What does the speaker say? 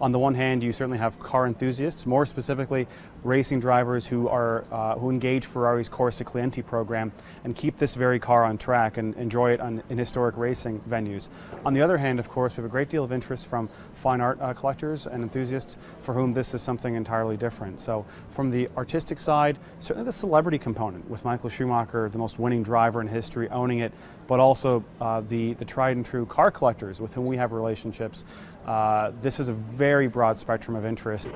on the one hand, you certainly have car enthusiasts, more specifically racing drivers who are uh, who engage Ferrari's Corsa Clienti program and keep this very car on track and enjoy it on, in historic racing venues. On the other hand, of course, we have a great deal of interest from fine art uh, collectors and enthusiasts for whom this is something entirely different. So, from the artistic side, certainly the celebrity component with Michael Schumacher, the most winning driver in history, owning it, but also uh, the the tried and true car collectors with whom we have relationships. Uh, this is a very broad spectrum of interest.